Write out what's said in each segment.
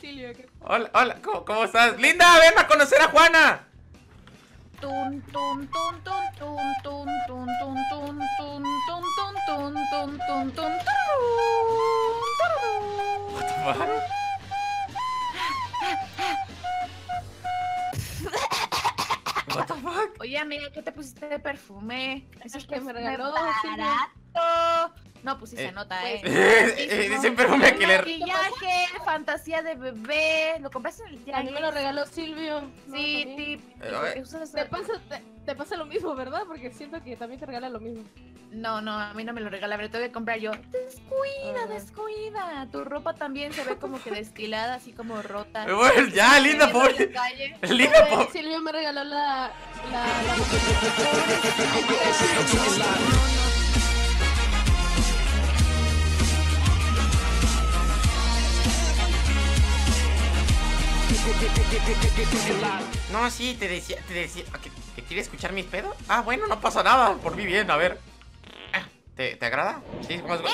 Auxilio. Hola, hola, ¿cómo, ¿cómo, estás? Linda, ven a conocer a Juana. What the? What the fuck? Oye, amiga, ¿qué te pusiste de perfume? Eso es que me regaló. Barato. No, pues sí Eh, se nota, ¿eh? Eh, eh, dice perfume que le... Maquillaje, fantasía de bebé. ¿Lo compraste en el A mí tianguis? me lo regaló Silvio. ¿no? Sí, También. tip. Eh, a ver. ¿Usas- Te pasa, te, te pasa lo mismo, ¿verdad? Porque siento que también te regala lo mismo. No, no, a mí no me lo regala, pero tengo que comprar yo. Descuida, Ah. descuida. Tu ropa también se ve como que destilada, así como rota. Eh, Bueno, ya, linda, pobre. la calle. Linda, Eh, pobre. Silvio me regaló la... la, la... No, sí, te decía, te decía. ¿Que, que quieres escuchar mis pedos? Ah, bueno, no pasa nada. Por mí bien, a ver. Ah, ¿Te, te agrada? Sí, ¿cómo es? Eh,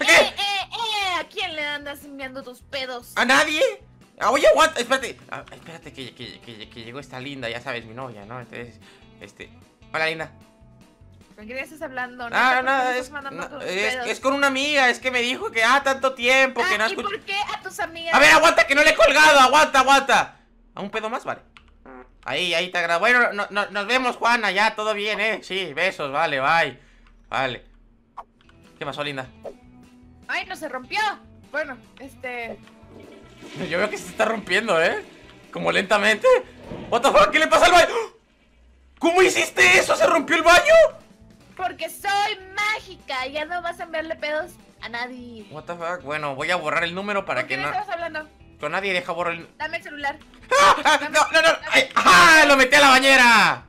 ¿Qué? eh, eh, ¿A quién le andas enviando tus pedos? ¿A nadie? Ah, Oye, aguanta, espérate. Ah, espérate que, que, que, que llegó esta linda, ya sabes, mi novia, ¿no? Entonces, este. Hola, linda. ¿Con quién estás hablando? Ah, ¿Por qué me nada, estás es, no, es, es con una amiga, es que me dijo que, ah, tanto tiempo, que Ah, no ¿Y escucho. por qué a tus amigas? A ver, aguanta, que no le he colgado, aguanta, aguanta. ¿A un pedo más? Vale. Ahí, ahí te agrada. Bueno, no- no- nos vemos, Juana, ya, todo bien, ¿eh? Sí, besos, vale, bye. Vale. ¿Qué pasó, linda? Ay, no se rompió. Bueno, este. Yo veo que se está rompiendo, ¿eh? Como lentamente. What the fuck, ¿qué le pasa al baño? ¿Cómo hiciste eso? ¿Se rompió el baño? Porque soy mágica. Ya no vas a enviarle pedos a nadie. What the fuck. Bueno, voy a borrar el número para ¿Con que quién no. estabas hablando? Con nadie deja borrar el. Dame el celular. ¡Ah! ¡Ah! ¡No, no, no! ¡Ay! ¡Ah! ¡Lo metí a la bañera!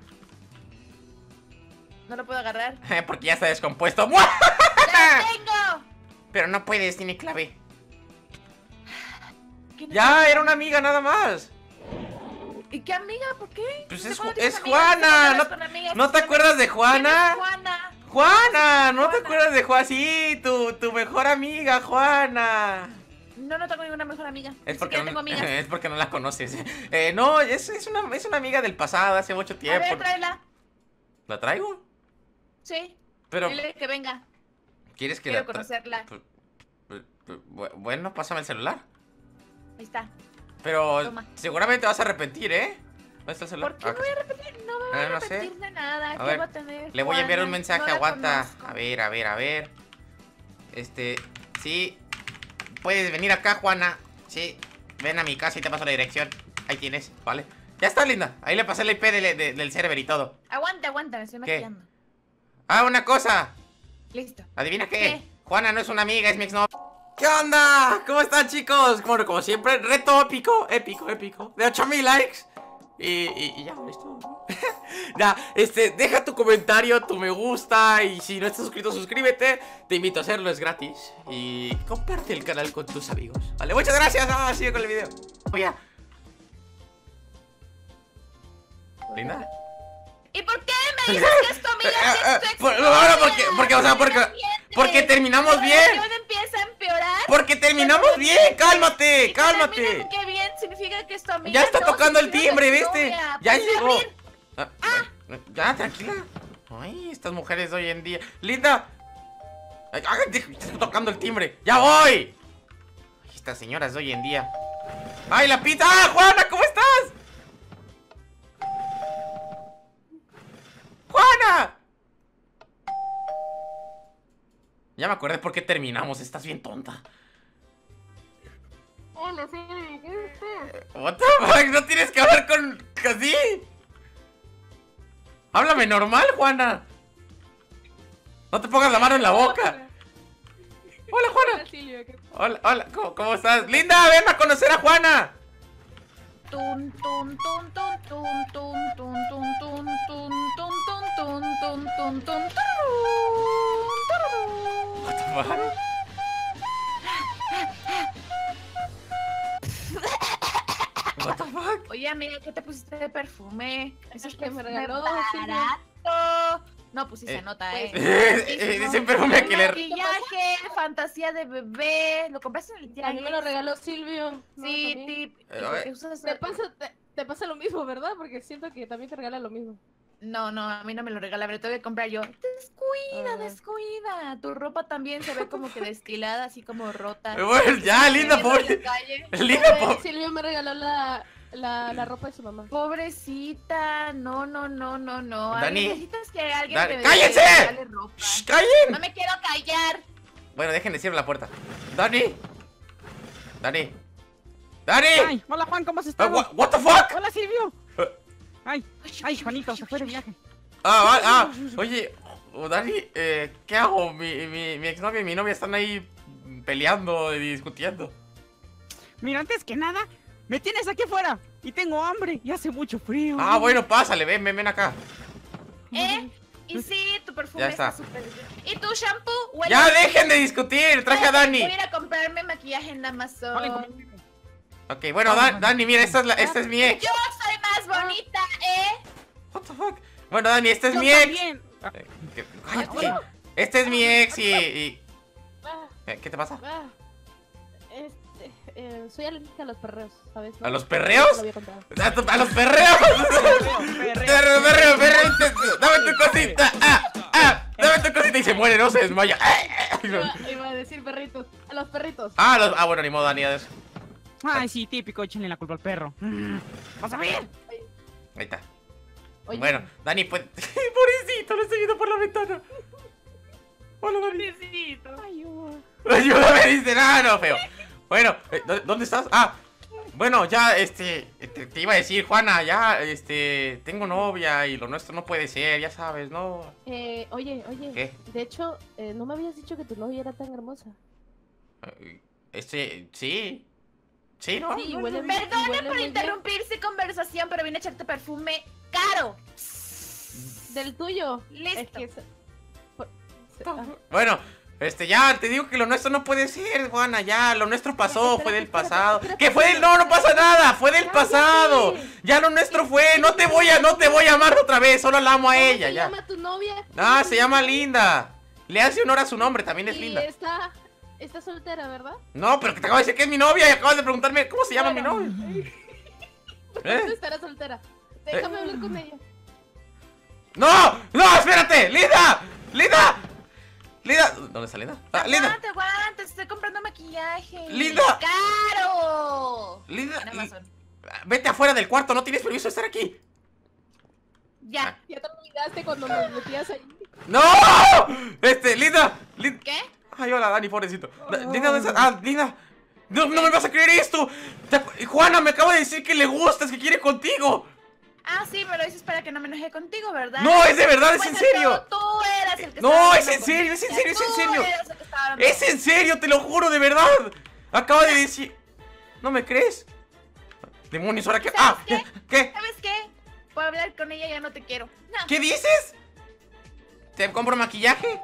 No lo puedo agarrar. Eh, Porque ya está descompuesto. ¡Mua! ¡Ya lo tengo! Pero no puedes, tiene clave. Ya, era una amiga nada más. ¿Y qué amiga? ¿Por qué? Pues ¿Desde es? Juana. ¿Desde cuándo ¿No, te acuerdas de Juana? Juana, ¿no te acuerdas de Juana? Sí, tu, tu mejor amiga, Juana. No, no tengo ninguna mejor amiga. Es porque, no, tengo amigas. es porque no la conoces. Eh, no, es, es, una, es una amiga del pasado, hace mucho A tiempo. ver, tráela. ¿La traigo? Sí. Pero, Dile que venga. ¿quieres que Quiero la conocerla. Pu- pu- pu- bu- Bueno, pásame el celular. Ahí está. Pero Toma. seguramente vas a arrepentir, ¿eh? ¿Dónde está el celular? ¿Por qué Ah, me voy a repetir? No me voy Eh, a no sé. repetir de nada. A ¿Qué ver, va a tener? Le voy a enviar un mensaje, No aguanta. conozco. A ver, a ver, a ver. Este, sí. Puedes venir acá, Juana. Sí. Ven a mi casa y te paso la dirección. Ahí tienes, ¿vale? Ya está, linda. Ahí le pasé el IP del, de- del server y todo. Aguanta, aguanta, me estoy ¿Qué? maquillando. Ah, una cosa. Listo. ¿Adivina qué? ¿Qué? Juana no es una amiga, es mi exnovia. ¿Qué onda? ¿Cómo están, chicos? Bueno, como siempre, reto épico, épico, épico. De 8000 likes. Y, y- y ya, listo. ya, este, deja tu comentario, tu me gusta. Y si no estás suscrito, suscríbete. Te invito a hacerlo, es gratis. Y comparte el canal con tus amigos. Vale, muchas gracias. Ah, sigue con el video. Voy a. Linda. ¿Y por qué me dices que es tu es por- porque- porque, o sea, porque- terminamos bien. relación empieza a empeorar. Porque terminamos bien, cálmate, cálmate. terminen que bien significa que es tu amiga. Ya está no tocando el timbre, ¿viste? Ya llegó. abrir. Ah, ay, Ya, tranquila. Ay, estas mujeres hoy en día. Linda. Ay, ya está tocando el timbre. Ya voy. Estas señoras de hoy en día. Ay, la pizza. ¡Ah, Juana, ¿cómo estás? Juana. Ya me acordé por qué terminamos. Estás bien tonta. Hola, ¿cómo estás? What the fuck, no tienes que hablar con así. Háblame normal, Juana. No te pongas la mano en la boca. Hola, Juana. Hola, Silvio, ¿qué- Hola, hola, ¿cómo, cómo estás? Linda, ven a conocer a Juana. Tun, tun, tun, tururú, Oye, amiga, ¿qué te pusiste de perfume? Es el Ese que me regaló, barato. No, pues sí Eh, se nota, ¿eh? Eh, eh, dice perfume que le... Maquillaje, fantasía de bebé. ¿Lo compraste en el A mí me lo regaló Silvio. ¿no? Sí, También. tip. Eh, ¿Por eh. Te pasa, te, te pasa lo mismo, ¿verdad? Porque siento que también te regala lo mismo. No, no, a mí no me lo regala, me lo tengo que comprar yo. Descuida, Ah. descuida. Tu ropa también se ve como que destilada, así como rota. Bueno, ya, linda, pobre. Linda, Eh, pobre. Silvio me regaló la, la, la ropa de su mamá. Pobrecita, no, no, no, no, no. Ay, Dani. necesitas que alguien Dani, te ¡cállense! ropa. ¡Shh, ¡Callen! No me quiero callar. Bueno, dejen de cierre la puerta. ¡Dani! ¡Dani! ¡Dani! Ay, hola Juan, ¿cómo has Ah, estado? what, what the fuck? Hola Silvio. Eh. Ay, ay, Juanito, se fue de viaje. Ah, va- ah, oye, Dani, eh, ¿qué hago? Mi, mi, mi exnovia y mi novia están ahí peleando y discutiendo. Mira, antes que nada, me tienes aquí afuera y tengo hambre y hace mucho frío. Ah, bueno, pásale, ven, ven, ven acá. ¿Eh? Y sí, tu perfume Ya está está. súper bien. ¿Y tu shampoo? Huele ¡Ya dejen de discutir! ¡Traje a Dani! Voy a ir a comprarme maquillaje en Amazon. Ok, bueno, Da- Dani, mira, esta es, la, esta es mi ex. Yo soy más bonita, ¿eh? What the fuck? Bueno, Dani, esta es Yo mi ex. también. Ah, Eh, que- Cállate. Este es mi ex y... y- Ah, eh, ¿Qué te pasa? Eh, soy alérgica a los perreos, ¿sabes? ¿A los perreos? Lo había contado. ¡A, tu- a los perreos! ¡Perreo, perreo, perreo! ¡Dame tu cosita! ¡Ah! ¡Ah! ¡Dame tu cosita! Y se muere, no se desmaya. Iba, iba a decir perritos. A los perritos. Ah, los- ah, bueno, ni modo, Dani. adiós. Ay, sí, típico, échenle la culpa al perro. Mm, Vas a ver. Ahí está. Oye, Bueno, Dani, pues. Pobrecito, lo estoy viendo por la ventana. Hola, Dani. Ayuda. Ayúdame, dice. No, no, feo. Bueno, eh, ¿dó- ¿dónde estás? Ah, bueno, ya, este. Te, te iba a decir, Juana, ya, este. Tengo novia y lo nuestro no puede ser, ya sabes, ¿no? Eh, oye, oye. ¿Qué? De hecho, eh, no me habías dicho que tu novia era tan hermosa. Eh, Este, sí. Sí, ¿no? Sí, huele bien- Perdone huele por interrumpir su conversación, pero vine a echarte perfume caro. Del tuyo. Listo. Es que ah. Bueno, este, ya, te digo que lo nuestro no puede ser, Juana, ya, lo nuestro pasó, fue del pasado. ¿Qué fue del? No, no pasa nada, fue del pasado. Ya lo nuestro fue, no te voy a, no te voy a amar otra vez, solo la amo a ¿Cómo ella, se ya. llama tu novia? Ah, se llama Linda. Le hace honor a su nombre, también es linda. está, está soltera, ¿verdad? No, pero que te acabo de decir que es mi novia y acabas de preguntarme cómo se llama mi novia. ¿Por ¿Eh? estará soltera? Déjame hablar con ella. ¡No! ¡No! ¡Espérate! ¡Linda! ¡Linda! ¡Linda! ¿Dónde está Linda? Ah, Linda. Aguante, aguante, estoy comprando maquillaje. Linda. ¡Caro! Linda. En Amazon. Vete afuera del cuarto, no tienes permiso de estar aquí. Ya. Ya te olvidaste cuando me metías ahí. ¡No! Este, Linda. Lin- ¿Qué? Ay, hola, Dani, pobrecito. Da- Linda, ¿dónde estás? Ah, Linda. No, no me vas a creer esto. Juana me acaba de decir que le gustas, que quiere contigo. Ah, sí, me lo dices para que no me enoje contigo, ¿verdad? No, es de verdad, es en serio. entonces Tú eras el que No, es en serio, es en serio, es en serio. que Es en serio, te lo juro, de verdad. Acaba de decir. ¿No me crees? Demonios, ¿ahora qué? Ah, ¿Sabes ¿qué? ¿Sabes qué? Por hablar con ella ya no te quiero. No. ¿Qué dices? ¿Te compro maquillaje?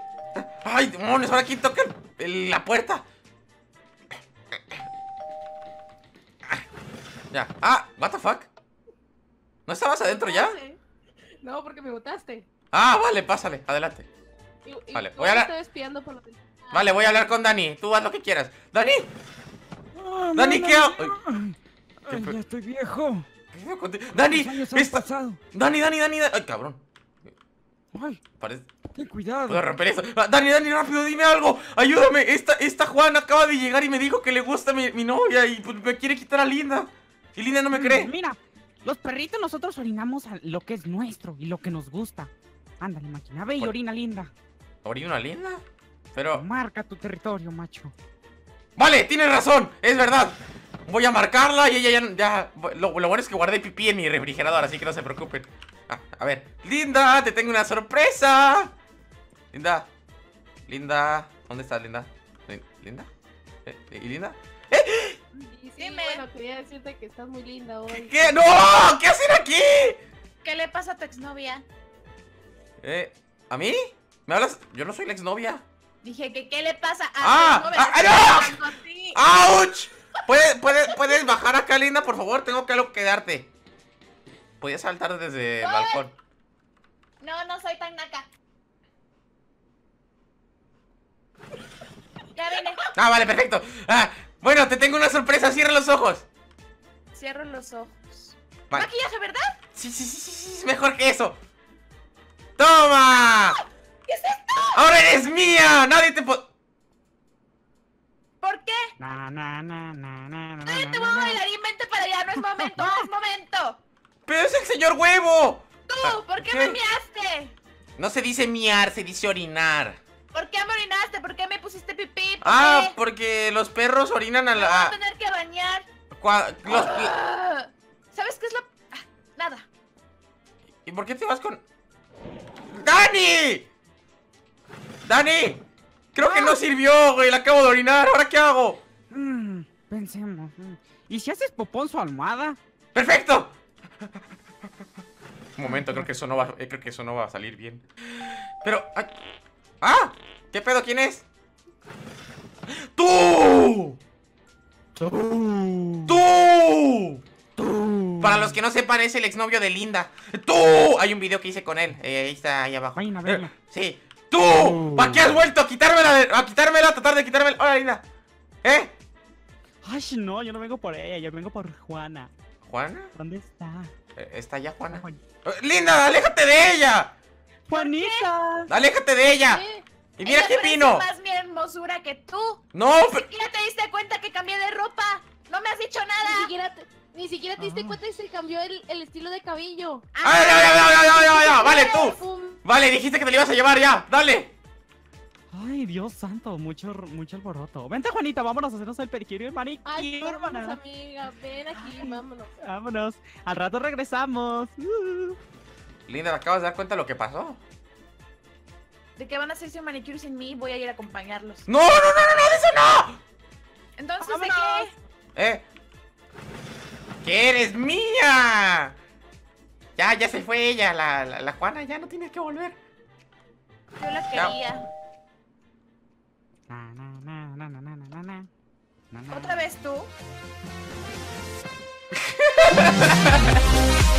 Ay, demonios, ahora quién toca la puerta. Ya. Ah, what the fuck? ¿No estabas adentro ya? No, porque me botaste. Ah, vale, pásale, adelante. Y- y Vale, voy a hablar- por. Vale, voy a hablar con Dani. Tú haz lo que quieras. ¡Dani! Ah, Dani, no, ¿qué hago? no. Ay, ya estoy viejo. ¿Qué? ¡Dani! Pasado. Dani, Dani, Dani. Ay, cabrón. Ay, Parece... ten cuidado. Puedo romper eso. Ah, Dani, Dani, rápido, dime algo. Ayúdame. Esta, esta Juana acaba de llegar y me dijo que le gusta mi, mi novia y pues, me quiere quitar a Linda. Y Linda no me cree. Mira, los perritos nosotros orinamos a lo que es nuestro y lo que nos gusta. Ándale, máquina, ve y Por- orina linda. ¿Orina Linda? Pero... Marca tu territorio, macho. Vale, tienes razón. Es verdad. Voy a marcarla y ella ya... ya lo, lo bueno es que guardé pipí en mi refrigerador, así que no se preocupen. Ah, a ver. Linda, te tengo una sorpresa. Linda. Linda. ¿Dónde estás, Linda? Lin- ¿Linda? ¿Eh? ¿Y Linda? Y sí, Dime. bueno, quería decirte que estás muy linda hoy. ¿Qué? ¡No! ¿Qué hacen aquí? ¿Qué le pasa a tu exnovia? Eh, ¿a mí? ¿Me hablas? Yo no soy la exnovia. Dije que qué le pasa a Ah, tu exnovia. ah, ah, no. ¡Auch! ¿Puedes, puedes, puedes bajar acá, Linda, por favor? Tengo que algo que darte. Podías saltar desde el balcón. No, no soy tan naca. Ya vine. Ah, vale, perfecto. Ah, bueno, te tengo una sorpresa. Cierra los ojos. Cierro los ojos. Vale. Maquillaje, ¿verdad? Sí, sí, sí, sí, sí, es mejor que eso. ¡Toma! ¿Qué es esto? ¡Ahora eres mía! Nadie te po... ¿Por qué? Na, na, na, na, na, na, Nadie na, te va a na. bailar, vente para allá, no es momento, no es momento. ¡Pero es el señor huevo! Tú, Ah, ¿por qué ¿qué? me miaste? No se dice miar, se dice orinar. ¿Por qué me orinaste? ¿Por qué me pusiste pipí? ¿Por Ah, qué? porque los perros orinan a Me voy a la... tener que bañar. cua- los- Ah, ¿Sabes qué es lo...? ah, nada. ¿Y por qué te vas con...? ¡Dani! ¡Dani! Creo que no sirvió, güey. La acabo de orinar. ¿Ahora qué hago? Mm, pensemos. mm. ¿Y si haces popón su almohada? ¡Perfecto! Un momento, creo que eso no va, eh, creo que eso no va a salir bien. Pero... ¡Ah! ¿Qué pedo? ¿Quién es? ¡Tú! Tú. ¡Tú! Tú. Para los que no sepan, es el exnovio de Linda. ¡Tú! Hay un video que hice con él. Eh, ahí está, ahí abajo. Vayan a verlo. Eh, sí. ¡Tú! ¿Para qué has vuelto? A quitármela, de- a quitármela, a tratar de quitármela. Hola, Linda. ¿Eh? Ay, no, yo no vengo por ella, yo vengo por Juana. ¿Juana? ¿Dónde está? Eh, ¿Está allá, Juana? Juan- ¡Linda, aléjate de ella! ¡Juanita! ¡Aléjate de ella! ¿Qué? Y mira Ella qué vino. más mi hermosura que tú. No, pero- ¿Ya te diste cuenta que cambié de ropa? No me has dicho Ni nada. siquiera te, ni siquiera te diste Ah. cuenta y se cambió el, el estilo de cabello. ¡Ay, ay, ay, ay, ay, ay, ay! Vale, tú. Vale, dijiste que te la ibas a llevar ya. Dale. Ay, Dios santo, mucho, mucho alboroto. Vente, Juanita, vámonos a hacernos el pedicure y Ay, vámonos, hermana. amiga. Ven aquí, vámonos. Vámonos. Al rato regresamos. Uh. Linda, ¿te acabas de dar cuenta de lo que pasó? ¿De qué van a hacerse un manicure sin mí? Voy a ir a acompañarlos. ¡No, no, no, no, no! ¡De eso no! Entonces, ¿de qué? ¿Eh? ¡Que eres mía! Ya, ya se fue ella, la, la, la Juana, ya no tiene que volver. Yo la quería. Na, na, na, na, na, na, na, na. Na, na. ¿Otra vez tú?